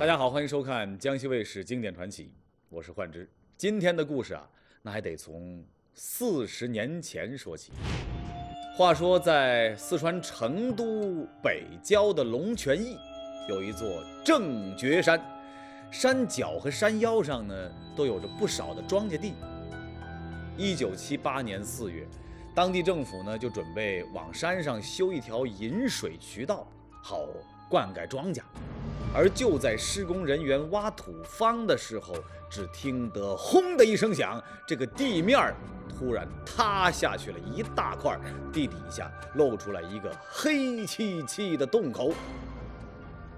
大家好，欢迎收看江西卫视经典传奇，我是幻之。今天的故事啊，那还得从四十年前说起。话说，在四川成都北郊的龙泉驿，有一座正觉山，山脚和山腰上呢，都有着不少的庄稼地。一九七八年四月，当地政府呢就准备往山上修一条引水渠道，好灌溉庄稼。而就在施工人员挖土方的时候，只听得轰的一声响，这个地面突然塌下去了一大块，地底下露出来一个黑漆漆的洞口。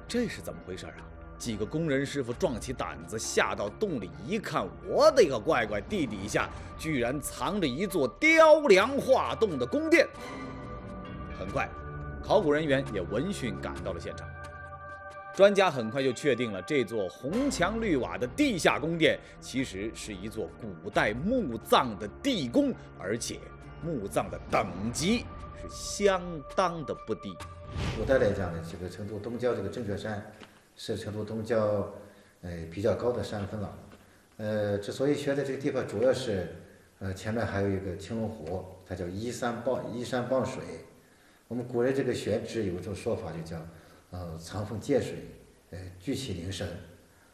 这是怎么回事啊？几个工人师傅壮起胆子下到洞里一看，我的个乖乖，地底下居然藏着一座雕梁画栋的宫殿。很快，考古人员也闻讯赶到了现场。专家很快就确定了，这座红墙绿瓦的地下宫殿其实是一座古代墓葬的地宫，而且墓葬的等级是相当的不低。古代来讲呢，这个成都东郊这个正觉山是成都东郊呃比较高的山峰了。呃，之所以选在这个地方，主要是呃前面还有一个青龙湖，它叫依山傍依山傍水。我们古人这个选址有一种说法，就叫。呃，藏风借水，呃，聚气凝神，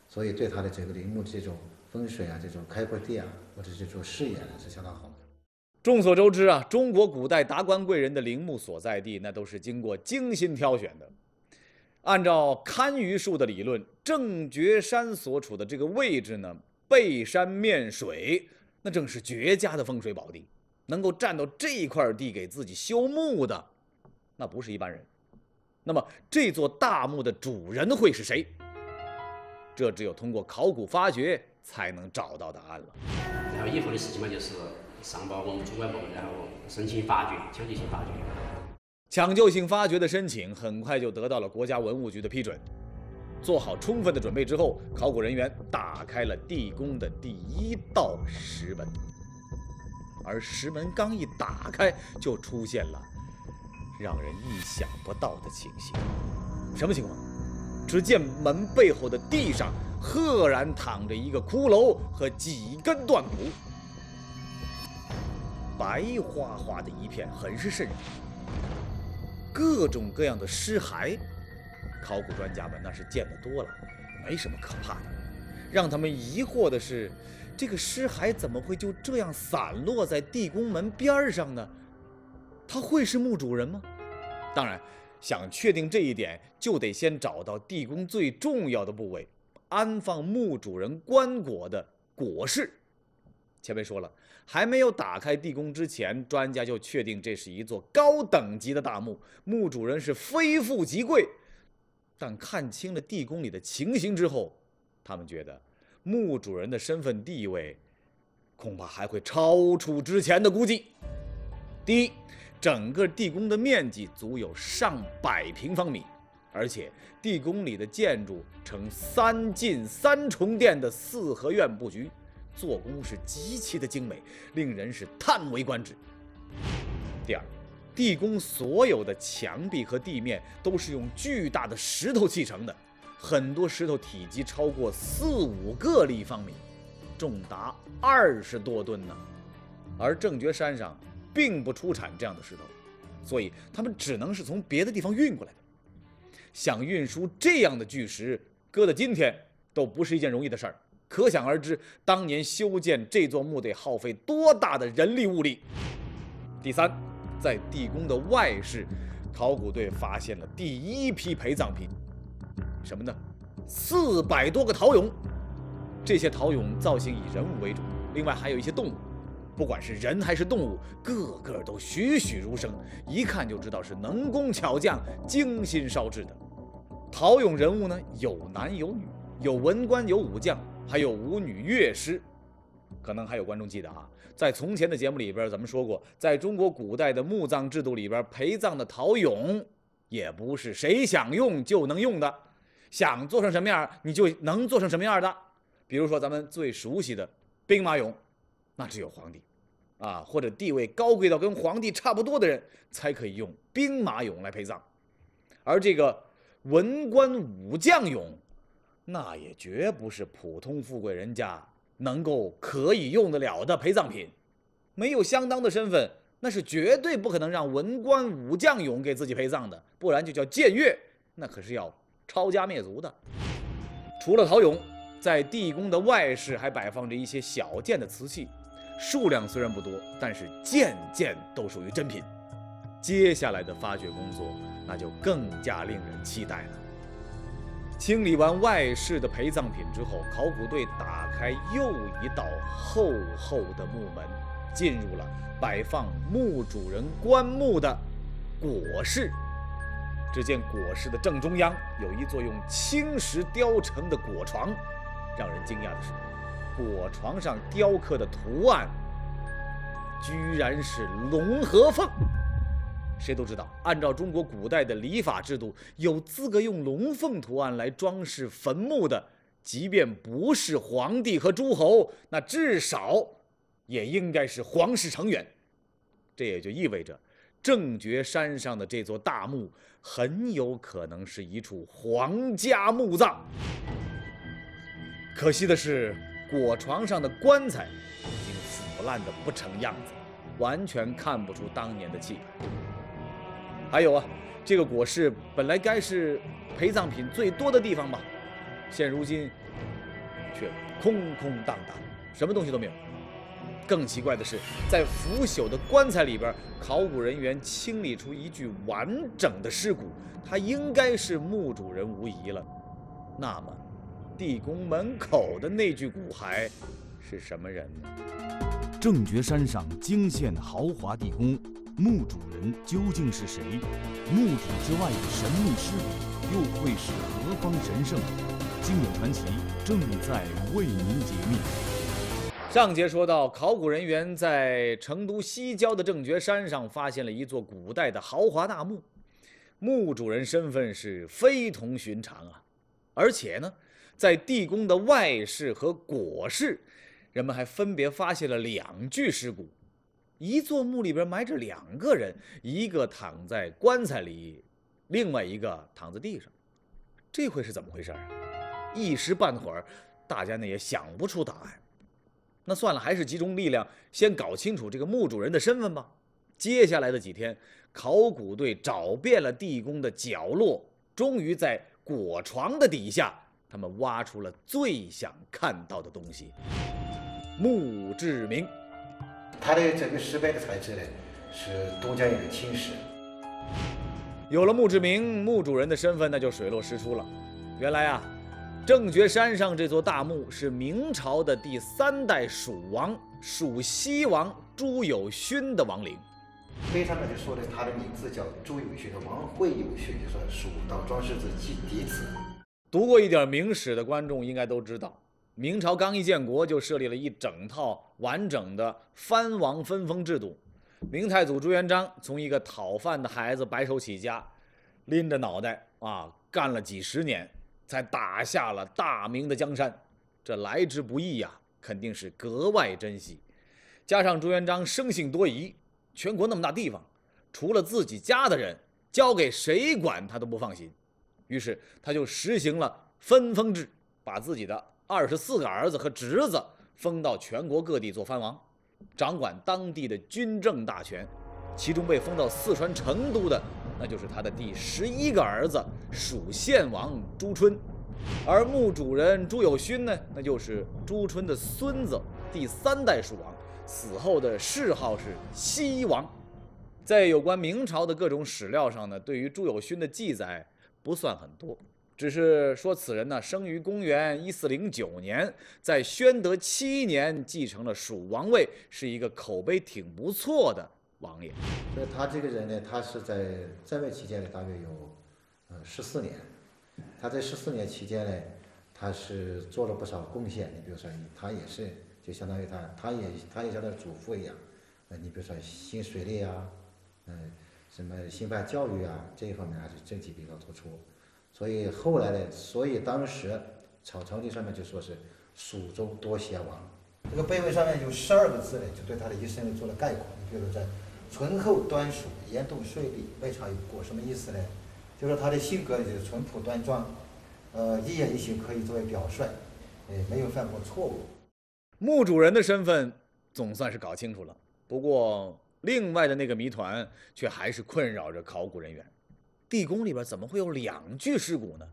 所以对他的这个陵墓这种风水啊，这种开阔地啊，或者这种视野呢，是相当好的。众所周知啊，中国古代达官贵人的陵墓所在地，那都是经过精心挑选的。按照堪舆术的理论，正觉山所处的这个位置呢，背山面水，那正是绝佳的风水宝地。能够占到这块地给自己修墓的，那不是一般人。那么这座大墓的主人会是谁？这只有通过考古发掘才能找到答案了。然后以后的事情嘛，就是上报我们主管部门，然后申请发掘，抢救性发掘。抢救性发掘的申请很快就得到了国家文物局的批准。做好充分的准备之后，考古人员打开了地宫的第一道石门，而石门刚一打开，就出现了。让人意想不到的情形，什么情况？只见门背后的地上赫然躺着一个骷髅和几根断骨，白花花的一片，很是瘆人。各种各样的尸骸，考古专家们那是见得多了，没什么可怕的。让他们疑惑的是，这个尸骸怎么会就这样散落在地宫门边上呢？他会是墓主人吗？当然，想确定这一点，就得先找到地宫最重要的部位——安放墓主人棺椁的椁室。前面说了，还没有打开地宫之前，专家就确定这是一座高等级的大墓，墓主人是非富即贵。但看清了地宫里的情形之后，他们觉得墓主人的身份地位，恐怕还会超出之前的估计。第一，整个地宫的面积足有上百平方米，而且地宫里的建筑呈三进三重殿的四合院布局，做工是极其的精美，令人是叹为观止。第二，地宫所有的墙壁和地面都是用巨大的石头砌成的，很多石头体积超过四五个立方米，重达二十多吨呢，而正觉山上。并不出产这样的石头，所以他们只能是从别的地方运过来的。想运输这样的巨石，搁到今天都不是一件容易的事儿。可想而知，当年修建这座墓得耗费多大的人力物力。第三，在地宫的外室，考古队发现了第一批陪葬品，什么呢？四百多个陶俑，这些陶俑造型以人物为主，另外还有一些动物。不管是人还是动物，个个都栩栩如生，一看就知道是能工巧匠精心烧制的。陶俑人物呢，有男有女，有文官有武将，还有舞女乐师。可能还有观众记得啊，在从前的节目里边，咱们说过，在中国古代的墓葬制度里边，陪葬的陶俑也不是谁想用就能用的，想做成什么样你就能做成什么样的。比如说咱们最熟悉的兵马俑，那只有皇帝。啊，或者地位高贵到跟皇帝差不多的人，才可以用兵马俑来陪葬，而这个文官武将俑，那也绝不是普通富贵人家能够可以用得了的陪葬品。没有相当的身份，那是绝对不可能让文官武将俑给自己陪葬的，不然就叫僭越，那可是要抄家灭族的。除了陶俑，在地宫的外室还摆放着一些小件的瓷器，数量虽然不多，但是件件都属于珍品。接下来的发掘工作，那就更加令人期待了。清理完外室的陪葬品之后，考古队打开又一道厚厚的木门，进入了摆放墓主人棺木的椁室。只见椁室的正中央有一座用青石雕成的椁床，让人惊讶的是，椁床上雕刻的图案居然是龙和凤。谁都知道，按照中国古代的礼法制度，有资格用龙凤图案来装饰坟墓的，即便不是皇帝和诸侯，那至少也应该是皇室成员。这也就意味着，正觉山上的这座大墓很有可能是一处皇家墓葬。可惜的是，椁床上的棺材已经腐烂得不成样子，完全看不出当年的气派。还有啊，这个椁室本来该是陪葬品最多的地方吧，现如今却空空荡荡，什么东西都没有。更奇怪的是，在腐朽的棺材里边，考古人员清理出一具完整的尸骨，它应该是墓主人无疑了。那么，地宫门口的那具骨骸是什么人呢？正觉山上惊现豪华地宫。墓主人究竟是谁？墓主之外的神秘尸骨又会是何方神圣？经典传奇正在为您解密。上节说到，考古人员在成都西郊的正觉山上发现了一座古代的豪华大墓，墓主人身份是非同寻常啊！而且呢，在地宫的外室和椁室，人们还分别发现了两具尸骨。一座墓里边埋着两个人，一个躺在棺材里，另外一个躺在地上，这会是怎么回事？一时半会儿，大家呢也想不出答案。那算了，还是集中力量先搞清楚这个墓主人的身份吧。接下来的几天，考古队找遍了地宫的角落，终于在椁床的底下，他们挖出了最想看到的东西——墓志铭。它的整个石碑的材质呢，是都江堰的青石。有了墓志铭，墓主人的身份那就水落石出了。原来啊，正觉山上这座大墓是明朝的第三代蜀王蜀西王朱友勋的亡灵。碑上面就说的他的名字叫朱友勋，王会友勋，就说蜀道庄氏子继嫡子。读过一点明史的观众应该都知道。明朝刚一建国，就设立了一整套完整的藩王分封制度。明太祖朱元璋从一个讨饭的孩子白手起家，拎着脑袋啊干了几十年，才打下了大明的江山。这来之不易呀，肯定是格外珍惜。加上朱元璋生性多疑，全国那么大地方，除了自己家的人，交给谁管他都不放心。于是他就实行了分封制，把自己的。二十四个儿子和侄子封到全国各地做藩王，掌管当地的军政大权。其中被封到四川成都的，那就是他的第十一个儿子蜀献王朱春。而墓主人朱友勋呢，那就是朱春的孙子，第三代蜀王，死后的谥号是西王。在有关明朝的各种史料上呢，对于朱友勋的记载不算很多。只是说此人呢，生于公元一四零九年，在宣德七年继承了蜀王位，是一个口碑挺不错的王爷。所以他这个人呢，他是在在位期间呢，大约有呃十四年。他在十四年期间呢，他是做了不少贡献。你比如说，他也是就相当于他，他也他也像他祖父一样，呃，你比如说兴水利啊，嗯，什么兴办教育啊，这一方面还是政绩比较突出。所以后来呢，所以当时草朝廷上面就说是蜀中多贤王。这个碑文上面有十二个字呢，就对他的一生做了概括。比如说在醇厚端淑，言动率利，未尝有过，什么意思呢？就说他的性格就是淳朴端庄，呃，一言一行可以作为表率，呃，没有犯过错误。墓主人的身份总算是搞清楚了，不过另外的那个谜团却还是困扰着考古人员。地宫里边怎么会有两具尸骨呢？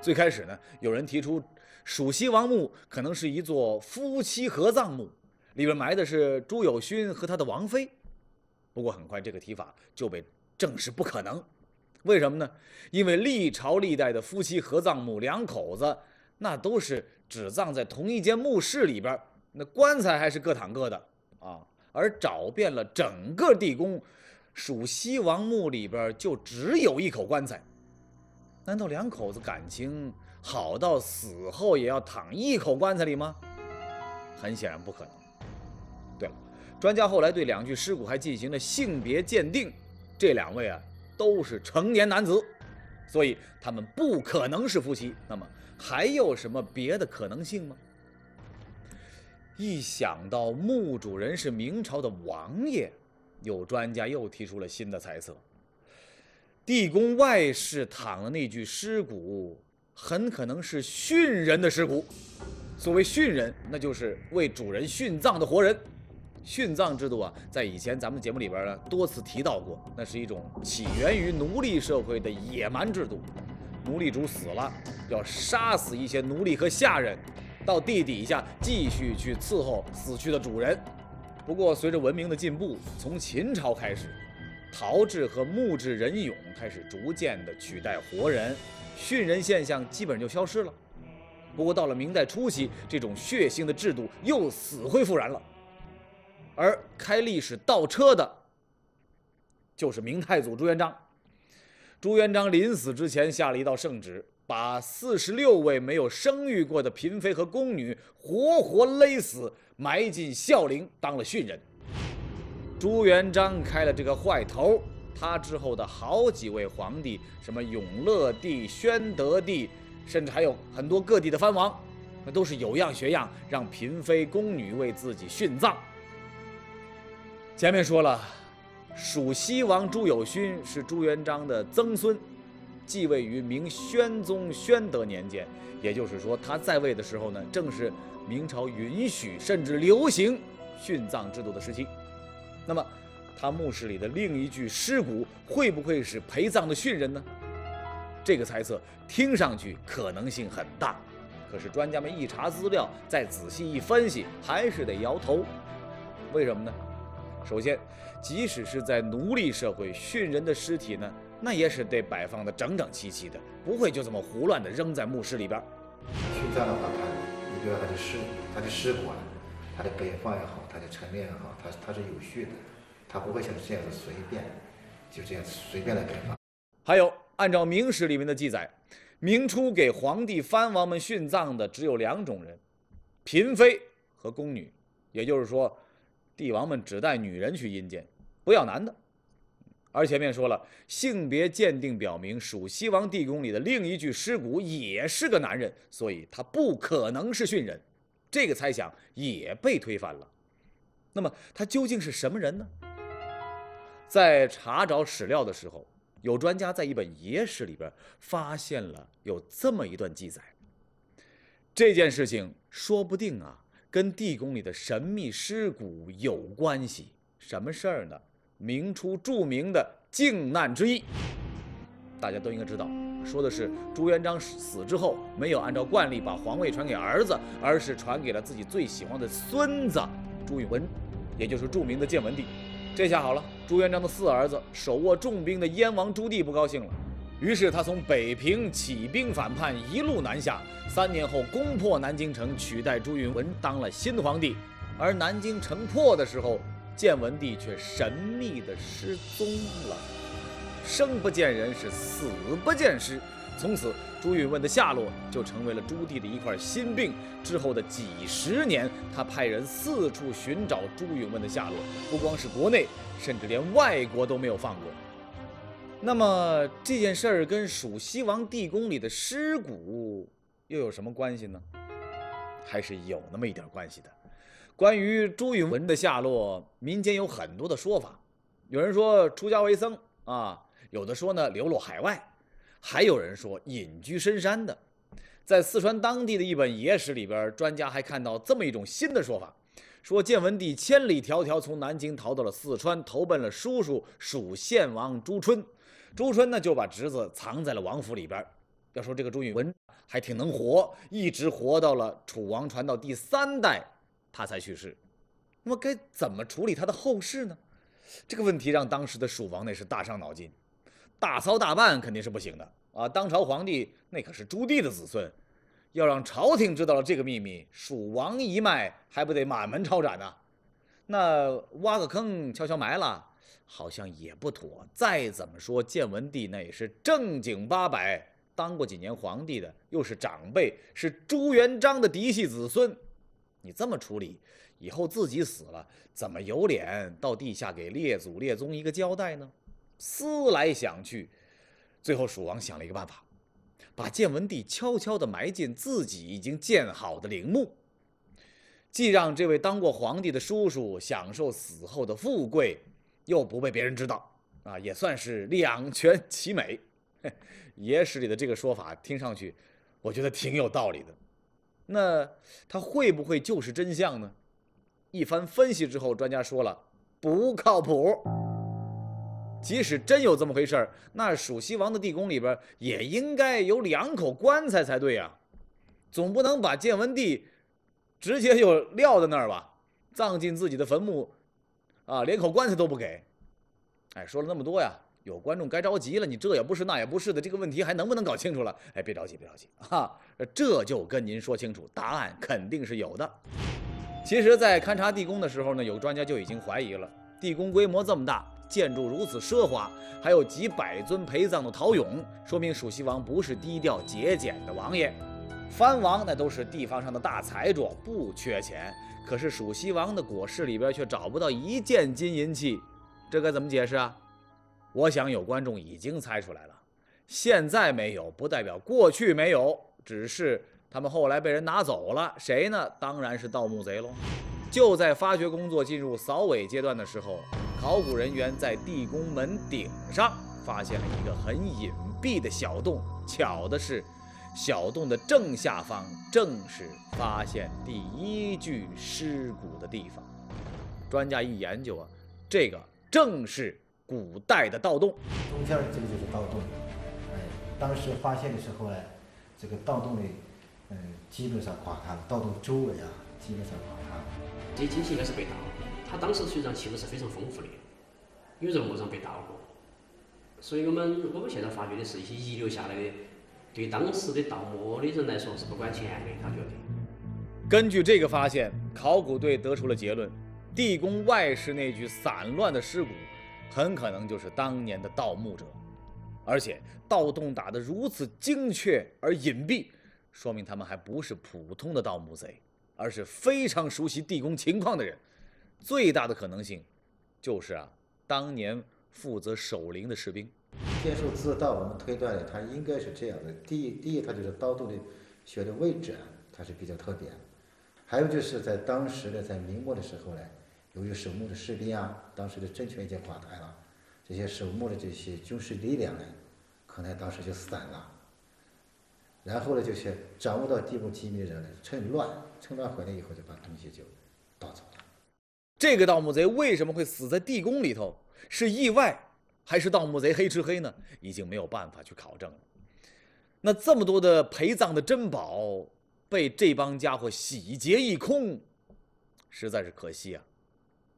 最开始呢，有人提出蜀西王墓可能是一座夫妻合葬墓，里边埋的是朱友勋和他的王妃。不过很快这个提法就被证实不可能。为什么呢？因为历朝历代的夫妻合葬墓，两口子那都是只葬在同一间墓室里边，那棺材还是各躺各的啊。而找遍了整个地宫。蜀西王墓里边就只有一口棺材，难道两口子感情好到死后也要躺一口棺材里吗？很显然不可能。对了，专家后来对两具尸骨还进行了性别鉴定，这两位啊都是成年男子，所以他们不可能是夫妻。那么还有什么别的可能性吗？一想到墓主人是明朝的王爷。有专家又提出了新的猜测：地宫外室躺的那具尸骨，很可能是殉人的尸骨。所谓殉人，那就是为主人殉葬的活人。殉葬制度啊，在以前咱们节目里边呢多次提到过，那是一种起源于奴隶社会的野蛮制度。奴隶主死了，要杀死一些奴隶和下人，到地底下继续去伺候死去的主人。不过，随着文明的进步，从秦朝开始，陶制和木制人俑开始逐渐的取代活人，殉人现象基本就消失了。不过，到了明代初期，这种血腥的制度又死灰复燃了。而开历史倒车的，就是明太祖朱元璋。朱元璋临死之前下了一道圣旨，把四十六位没有生育过的嫔妃和宫女活活勒死。埋进孝陵当了殉人。朱元璋开了这个坏头，他之后的好几位皇帝，什么永乐帝、宣德帝，甚至还有很多各地的藩王，那都是有样学样，让嫔妃宫女为自己殉葬。前面说了，蜀西王朱友勋是朱元璋的曾孙，继位于明宣宗宣德年间，也就是说他在位的时候呢，正是。明朝允许甚至流行殉葬制度的时期，那么他墓室里的另一具尸骨会不会是陪葬的殉人呢？这个猜测听上去可能性很大，可是专家们一查资料，再仔细一分析，还是得摇头。为什么呢？首先，即使是在奴隶社会，殉人的尸体呢，那也是得摆放的整整齐齐的，不会就这么胡乱的扔在墓室里边。殉葬的话，他。比如他的尸，他的尸骨啊，他的摆放也好，他的陈列也好，他他是有序的，他不会像这样子随便，就这样随便的摆放。还有，按照明史里面的记载，明初给皇帝、藩王们殉葬的只有两种人：嫔妃和宫女。也就是说，帝王们只带女人去阴间，不要男的。而前面说了，性别鉴定表明，蜀西王地宫里的另一具尸骨也是个男人，所以他不可能是殉人。这个猜想也被推翻了。那么他究竟是什么人呢？在查找史料的时候，有专家在一本野史里边发现了有这么一段记载。这件事情说不定啊，跟地宫里的神秘尸骨有关系。什么事儿呢？明初著名的靖难之役，大家都应该知道，说的是朱元璋死之后，没有按照惯例把皇位传给儿子，而是传给了自己最喜欢的孙子朱允炆，也就是著名的建文帝。这下好了，朱元璋的四儿子手握重兵的燕王朱棣不高兴了，于是他从北平起兵反叛，一路南下，三年后攻破南京城，取代朱允炆当了新皇帝。而南京城破的时候，建文帝却神秘的失踪了，生不见人，是死不见尸。从此，朱允炆的下落就成为了朱棣的一块心病。之后的几十年，他派人四处寻找朱允炆的下落，不光是国内，甚至连外国都没有放过。那么这件事儿跟蜀西王地宫里的尸骨又有什么关系呢？还是有那么一点关系的。关于朱允炆的下落，民间有很多的说法。有人说出家为僧啊，有的说呢流落海外，还有人说隐居深山的。在四川当地的一本野史里边，专家还看到这么一种新的说法，说建文帝千里迢迢从南京逃到了四川，投奔了叔叔蜀献王朱春。朱春呢就把侄子藏在了王府里边。要说这个朱允文还挺能活，一直活到了楚王传到第三代，他才去世。那么该怎么处理他的后事呢？这个问题让当时的蜀王那是大伤脑筋，大操大办肯定是不行的啊！当朝皇帝那可是朱棣的子孙，要让朝廷知道了这个秘密，蜀王一脉还不得满门抄斩呢？那挖个坑悄悄埋了，好像也不妥。再怎么说，建文帝那也是正经八百当过几年皇帝的，又是长辈，是朱元璋的嫡系子孙，你这么处理？以后自己死了，怎么有脸到地下给列祖列宗一个交代呢？思来想去，最后蜀王想了一个办法，把建文帝悄悄地埋进自己已经建好的陵墓，既让这位当过皇帝的叔叔享受死后的富贵，又不被别人知道，啊，也算是两全其美。野史里的这个说法听上去，我觉得挺有道理的。那他会不会就是真相呢？一番分析之后，专家说了不靠谱。即使真有这么回事儿，那蜀西王的地宫里边也应该有两口棺材才对呀，总不能把建文帝直接就撂在那儿吧，葬进自己的坟墓，啊，连口棺材都不给。哎，说了那么多呀，有观众该着急了，你这也不是那也不是的，这个问题还能不能搞清楚了？哎，别着急，别着急啊，这就跟您说清楚，答案肯定是有的。其实，在勘察地宫的时候呢，有专家就已经怀疑了：地宫规模这么大，建筑如此奢华，还有几百尊陪葬的陶俑，说明蜀西王不是低调节俭的王爷。藩王那都是地方上的大财主，不缺钱。可是蜀西王的椁室里边却找不到一件金银器，这该怎么解释啊？我想有观众已经猜出来了。现在没有，不代表过去没有，只是。他们后来被人拿走了，谁呢？当然是盗墓贼喽！就在发掘工作进入扫尾阶段的时候，考古人员在地宫门顶上发现了一个很隐蔽的小洞。巧的是，小洞的正下方正是发现第一具尸骨的地方。专家一研究啊，这个正是古代的盗洞。中间这个就是盗洞。哎，当时发现的时候呢，这个盗洞里。嗯，基本上垮塌了，盗洞周围啊，基本上垮塌了。这些金器应该是被盗的，它当时实际上器物是非常丰富的，有人墓上被盗过。所以我们我们现在发掘的是一些遗留下来的，对当时的盗墓的人来说是不管钱的，他觉得。根据这个发现，考古队得出了结论：地宫外室那具散乱的尸骨，很可能就是当年的盗墓者，而且盗洞打得如此精确而隐蔽。说明他们还不是普通的盗墓贼，而是非常熟悉地宫情况的人。最大的可能性，就是啊，当年负责守陵的士兵。天数自盗，我们推断呢，它应该是这样的：第一，第一，它就是盗洞的穴的位置啊，它是比较特点；还有就是在当时的在明末的时候呢，由于守墓的士兵啊，当时的政权已经垮台了，这些守墓的这些军事力量呢，可能当时就散了。然后呢，就是掌握到地宫机密的人呢，趁乱，趁乱回来以后，就把东西就盗走了。这个盗墓贼为什么会死在地宫里头？是意外，还是盗墓贼黑吃黑呢？已经没有办法去考证了。那这么多的陪葬的珍宝被这帮家伙洗劫一空，实在是可惜啊。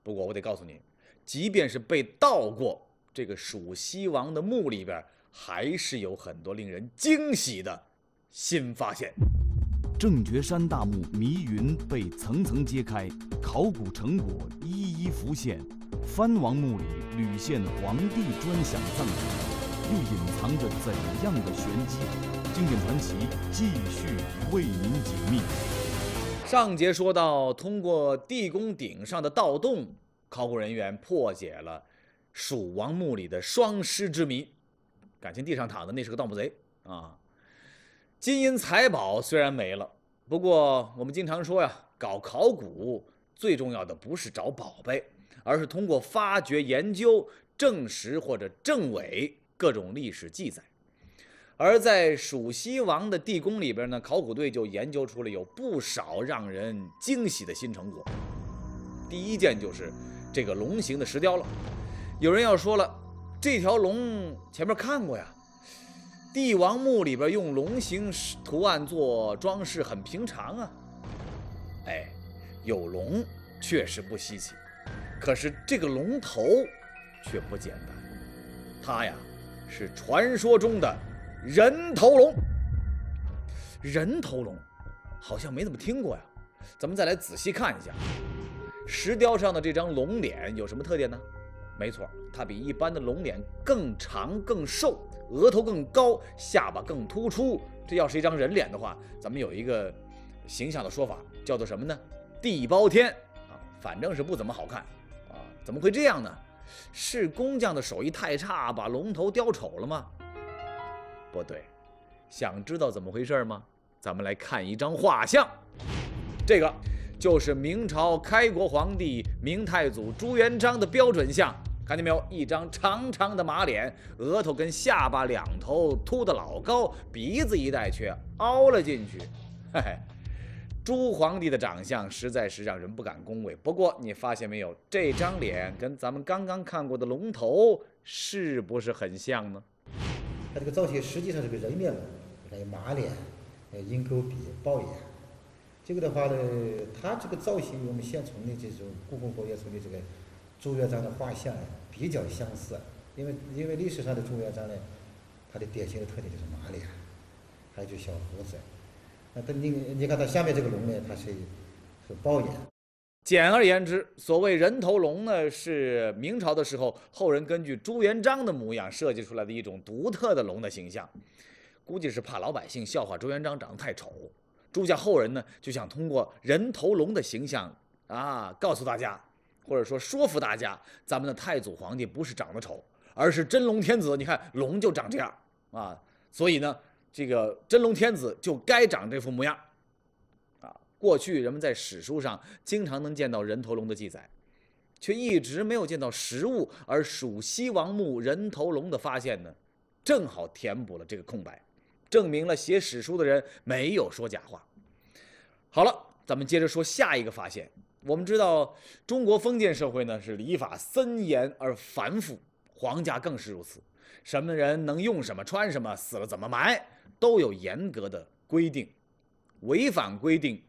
不过我得告诉你，即便是被盗过，这个蜀西王的墓里边，还是有很多令人惊喜的。新发现，正觉山大墓迷云被层层揭开，考古成果一一浮现。藩王墓里屡现皇帝专享葬品，又隐藏着怎样的玄机？经典传奇继续为您解密。上节说到，通过地宫顶上的盗洞，考古人员破解了蜀王墓里的双尸之谜。感情地上躺的那是个盗墓贼啊！金银财宝虽然没了，不过我们经常说呀，搞考古最重要的不是找宝贝，而是通过发掘研究证实或者证伪各种历史记载。而在蜀西王的地宫里边呢，考古队就研究出了有不少让人惊喜的新成果。第一件就是这个龙形的石雕了。有人要说了，这条龙前面看过呀，帝王墓里边用龙形图案做装饰很平常啊。哎，有龙确实不稀奇，可是这个龙头却不简单，它呀是传说中的。人头龙，人头龙，好像没怎么听过呀。咱们再来仔细看一下，石雕上的这张龙脸有什么特点呢？没错，它比一般的龙脸更长、更瘦，额头更高，下巴更突出。这要是一张人脸的话，咱们有一个形象的说法，叫做什么呢？地包天啊，反正是不怎么好看啊。怎么会这样呢？是工匠的手艺太差，把龙头雕丑了吗？不对，想知道怎么回事吗？咱们来看一张画像，这个就是明朝开国皇帝明太祖朱元璋的标准像，看见没有？一张长长的马脸，额头跟下巴两头凸得老高，鼻子一带却凹了进去。嘿嘿，朱皇帝的长相实在是让人不敢恭维。不过你发现没有，这张脸跟咱们刚刚看过的龙头是不是很像呢？它这个造型实际上是个人面龙，还有马脸，呃，鹰钩鼻、豹眼。这个的话呢，它这个造型与我们现存的这种故宫博物院中的这个朱元璋的画像比较相似。因为因为历史上的朱元璋呢，他的典型的特点就是马脸，还有就小胡子。那他你你看它下面这个龙呢，它是是豹眼。简而言之，所谓人头龙呢，是明朝的时候后人根据朱元璋的模样设计出来的一种独特的龙的形象。估计是怕老百姓笑话朱元璋长得太丑，朱家后人呢就想通过人头龙的形象啊，告诉大家，或者说说服大家，咱们的太祖皇帝不是长得丑，而是真龙天子。你看龙就长这样啊，所以呢，这个真龙天子就该长这副模样。过去人们在史书上经常能见到人头龙的记载，却一直没有见到实物。而蜀西王墓人头龙的发现呢，正好填补了这个空白，证明了写史书的人没有说假话。好了，咱们接着说下一个发现。我们知道，中国封建社会呢是礼法森严而繁复，皇家更是如此。什么人能用什么、穿什么、死了怎么埋，都有严格的规定。违反规定。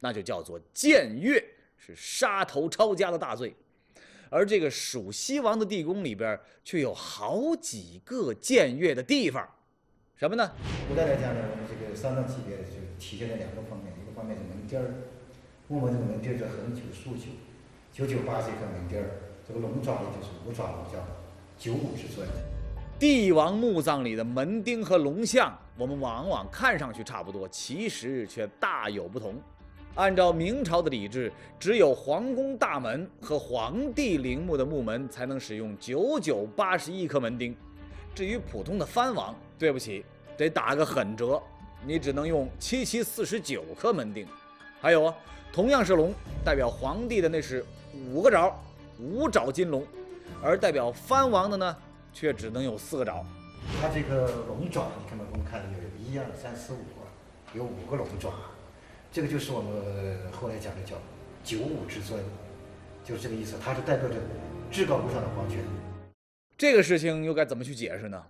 那就叫做僭越，是杀头抄家的大罪。而这个蜀西王的地宫里边，却有好几个僭越的地方，什么呢？古代来讲呢，我们这个三藏级别就体现在两个方面，一个方面是门钉儿，木门这个门钉儿叫横九竖九，九九八是一个门钉儿，这个龙爪呢就是五爪龙，叫九五之尊。帝王墓葬里的门钉和龙像，我们往往看上去差不多，其实却大有不同。按照明朝的礼制，只有皇宫大门和皇帝陵墓的墓门才能使用九九八十一颗门钉。至于普通的藩王，对不起，得打个狠折，你只能用七七四十九颗门钉。还有啊，同样是龙，代表皇帝的那是五个爪，五爪金龙，而代表藩王的呢，却只能有四个爪。它这个龙爪，你看到我们看有一二三四五，有五个龙爪。这个就是我们后来讲的叫“九五之尊”，就是这个意思。它是代表着至高无上的皇权。这个事情又该怎么去解释呢？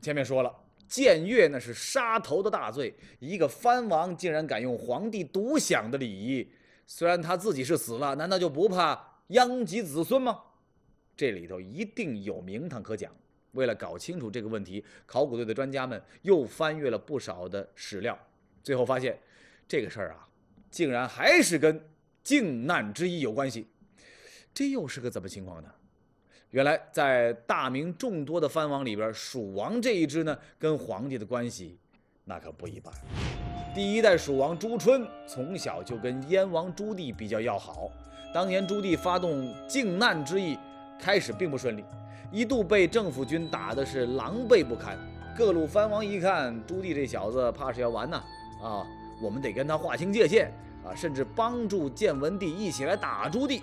前面说了，僭越那是杀头的大罪，一个藩王竟然敢用皇帝独享的礼仪，虽然他自己是死了，难道就不怕殃及子孙吗？这里头一定有名堂可讲。为了搞清楚这个问题，考古队的专家们又翻阅了不少的史料，最后发现。这个事儿啊，竟然还是跟靖难之役有关系，这又是个怎么情况呢？原来在大明众多的藩王里边，蜀王这一支呢，跟皇帝的关系那可不一般。第一代蜀王朱春从小就跟燕王朱棣比较要好。当年朱棣发动靖难之役，开始并不顺利，一度被政府军打的是狼狈不堪。各路藩王一看朱棣这小子，怕是要完呐！啊！我们得跟他划清界限啊，甚至帮助建文帝一起来打朱棣。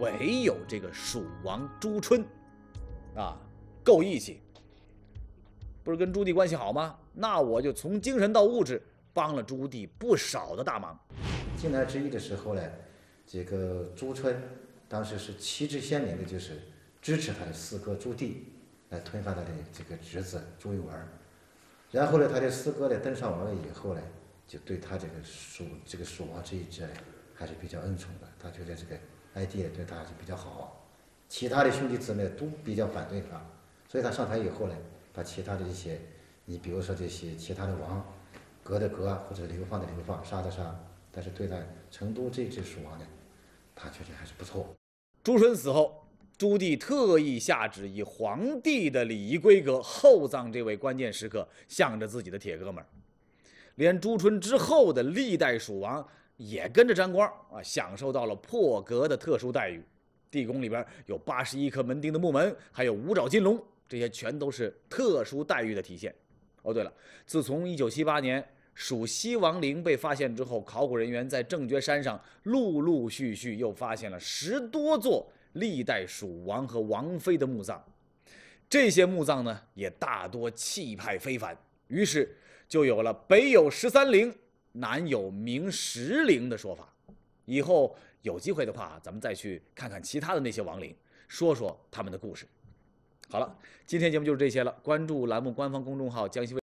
唯有这个蜀王朱春，啊，够义气，不是跟朱棣关系好吗？那我就从精神到物质帮了朱棣不少的大忙。进来之役的时候呢，这个朱春当时是旗帜鲜明的，就是支持他的四哥朱棣来推翻他的这个侄子朱允炆。然后呢，他的四哥呢登上王位以后呢，就对他这个蜀这个蜀王这一支呢还是比较恩宠的。他觉得这个哀帝对他还是比较好，其他的兄弟姊妹都比较反对他，所以他上台以后呢，把其他的一些，你比如说这些其他的王，革的革或者流放的流放，杀的杀，但是对待成都这支蜀王呢，他觉得还是不错。朱春死后。朱棣特意下旨，以皇帝的礼仪规格厚葬这位关键时刻向着自己的铁哥们儿。连朱春之后的历代蜀王也跟着沾光啊，享受到了破格的特殊待遇。地宫里边有八十一颗门钉的木门，还有五爪金龙，这些全都是特殊待遇的体现。哦，对了，自从一九七八年蜀西王陵被发现之后，考古人员在正觉山上陆陆续续又发现了十多座。历代蜀王和王妃的墓葬，这些墓葬呢也大多气派非凡，于是就有了北有十三陵，南有明十陵的说法。以后有机会的话，咱们再去看看其他的那些王陵，说说他们的故事。好了，今天节目就是这些了。关注栏目官方公众号“江西卫”。